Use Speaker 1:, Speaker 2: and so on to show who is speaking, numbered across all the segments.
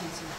Speaker 1: Licensing.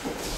Speaker 2: Thank you.